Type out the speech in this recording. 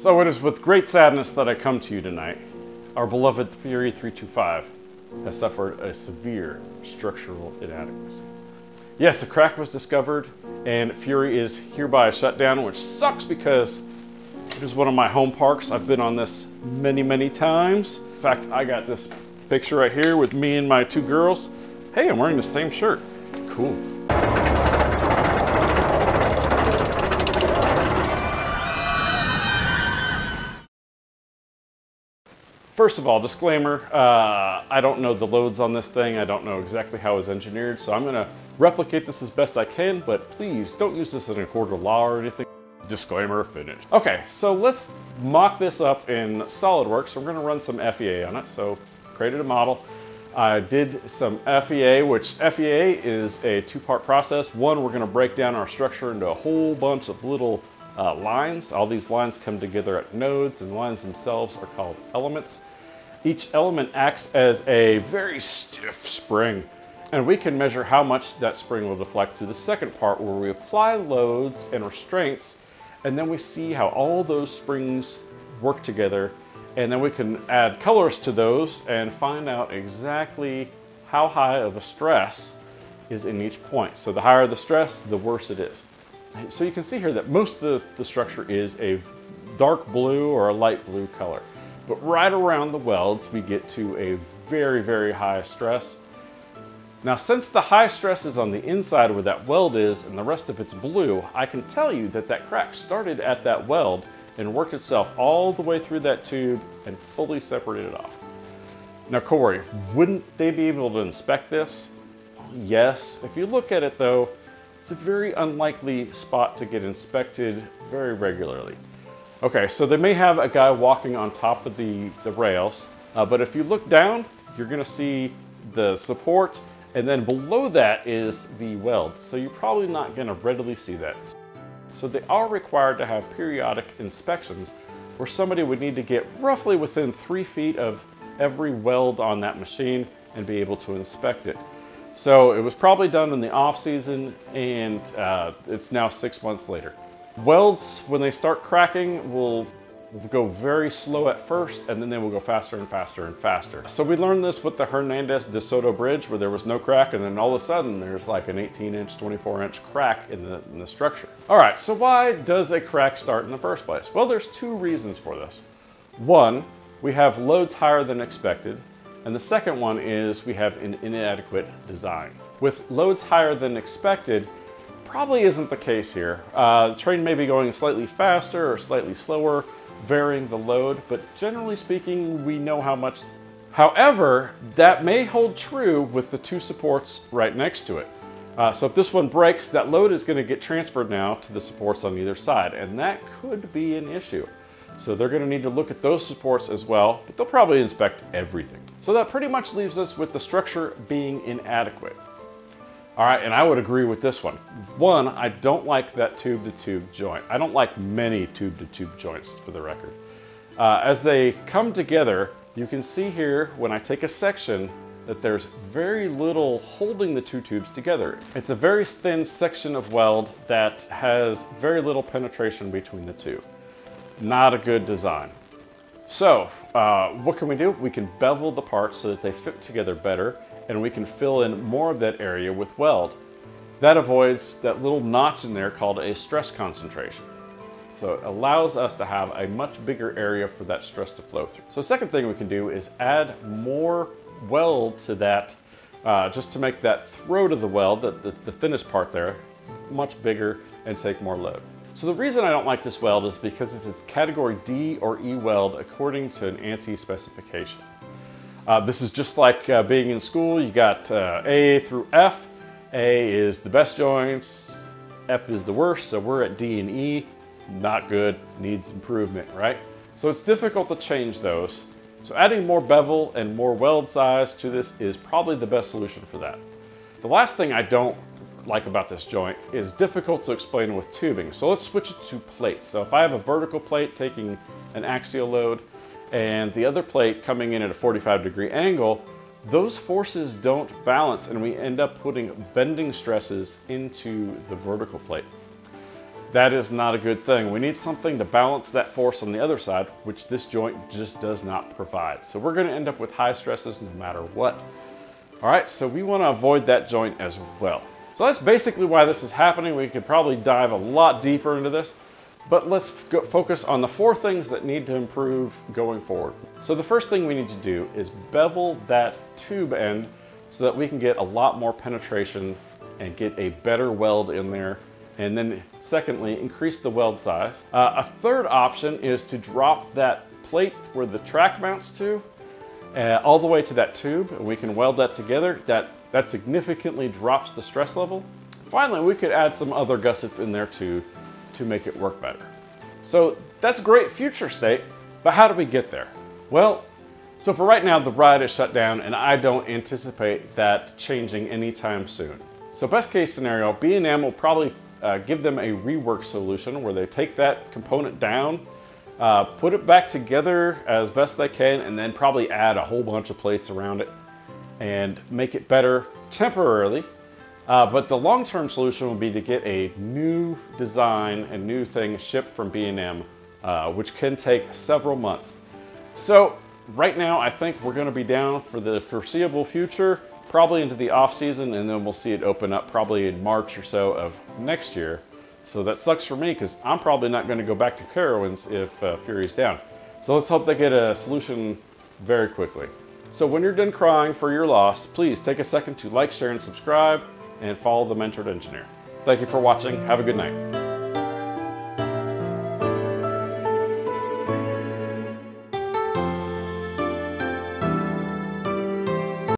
So it is with great sadness that I come to you tonight. Our beloved Fury 325 has suffered a severe structural inadequacy. Yes, the crack was discovered and Fury is hereby shut down, which sucks because it is one of my home parks. I've been on this many, many times. In fact, I got this picture right here with me and my two girls. Hey, I'm wearing the same shirt. Cool. First of all, disclaimer, uh, I don't know the loads on this thing. I don't know exactly how it was engineered, so I'm gonna replicate this as best I can, but please don't use this in a court of law or anything. Disclaimer finished. Okay, so let's mock this up in SolidWorks. We're gonna run some FEA on it. So created a model. I did some FEA, which FEA is a two-part process. One, we're gonna break down our structure into a whole bunch of little uh, lines. All these lines come together at nodes and lines themselves are called elements. Each element acts as a very stiff spring and we can measure how much that spring will deflect through the second part where we apply loads and restraints and then we see how all those springs work together and then we can add colors to those and find out exactly how high of a stress is in each point. So the higher the stress, the worse it is. So you can see here that most of the, the structure is a dark blue or a light blue color. But right around the welds, we get to a very, very high stress. Now, since the high stress is on the inside where that weld is and the rest of it's blue, I can tell you that that crack started at that weld and worked itself all the way through that tube and fully separated off. Now, Corey, wouldn't they be able to inspect this? Yes. If you look at it though, it's a very unlikely spot to get inspected very regularly. Okay, so they may have a guy walking on top of the, the rails, uh, but if you look down, you're gonna see the support, and then below that is the weld. So you're probably not gonna readily see that. So they are required to have periodic inspections where somebody would need to get roughly within three feet of every weld on that machine and be able to inspect it. So it was probably done in the off season and uh, it's now six months later. Welds, when they start cracking, will go very slow at first and then they will go faster and faster and faster. So we learned this with the Hernando de Soto Bridge where there was no crack and then all of a sudden there's like an 18 inch, 24 inch crack in the, in the structure. All right, so why does a crack start in the first place? Well, there's two reasons for this. One, we have loads higher than expected. And the second one is we have an inadequate design. With loads higher than expected, probably isn't the case here. Uh, the train may be going slightly faster or slightly slower, varying the load, but generally speaking, we know how much. However, that may hold true with the two supports right next to it. Uh, so if this one breaks, that load is gonna get transferred now to the supports on either side, and that could be an issue. So they're gonna need to look at those supports as well, but they'll probably inspect everything. So that pretty much leaves us with the structure being inadequate. All right, and I would agree with this one. One, I don't like that tube to tube joint. I don't like many tube to tube joints for the record. Uh, as they come together, you can see here when I take a section that there's very little holding the two tubes together. It's a very thin section of weld that has very little penetration between the two not a good design. So uh, what can we do? We can bevel the parts so that they fit together better and we can fill in more of that area with weld. That avoids that little notch in there called a stress concentration. So it allows us to have a much bigger area for that stress to flow through. So second thing we can do is add more weld to that uh, just to make that throat of the weld, the, the, the thinnest part there, much bigger and take more load. So the reason I don't like this weld is because it's a category D or E weld according to an ANSI specification. Uh, this is just like uh, being in school. You got uh, A through F. A is the best joints, F is the worst, so we're at D and E. Not good, needs improvement, right? So it's difficult to change those. So adding more bevel and more weld size to this is probably the best solution for that. The last thing I don't like about this joint is difficult to explain with tubing. So let's switch it to plates. So if I have a vertical plate taking an axial load and the other plate coming in at a 45 degree angle, those forces don't balance and we end up putting bending stresses into the vertical plate. that is not a good thing. We need something to balance that force on the other side, which this joint just does not provide. So we're gonna end up with high stresses no matter what. All right, so we wanna avoid that joint as well. So that's basically why this is happening. We could probably dive a lot deeper into this, but let's focus on the four things that need to improve going forward. So the first thing we need to do is bevel that tube end so that we can get a lot more penetration and get a better weld in there. And then secondly, increase the weld size. Uh, a third option is to drop that plate where the track mounts to uh, all the way to that tube and we can weld that together. That, that significantly drops the stress level. Finally, we could add some other gussets in there too to make it work better. So that's a great future state, but how do we get there? Well, so for right now, the ride is shut down and I don't anticipate that changing anytime soon. So best case scenario, B&M will probably uh, give them a rework solution where they take that component down, uh, put it back together as best they can, and then probably add a whole bunch of plates around it and make it better temporarily uh, but the long-term solution would be to get a new design and new thing shipped from B&M, uh, which can take several months. So right now, I think we're gonna be down for the foreseeable future, probably into the off season, and then we'll see it open up probably in March or so of next year. So that sucks for me because I'm probably not gonna go back to Carowinds if uh, Fury's down. So let's hope they get a solution very quickly. So when you're done crying for your loss, please take a second to like, share, and subscribe and follow the Mentored Engineer. Thank you for watching. Have a good night.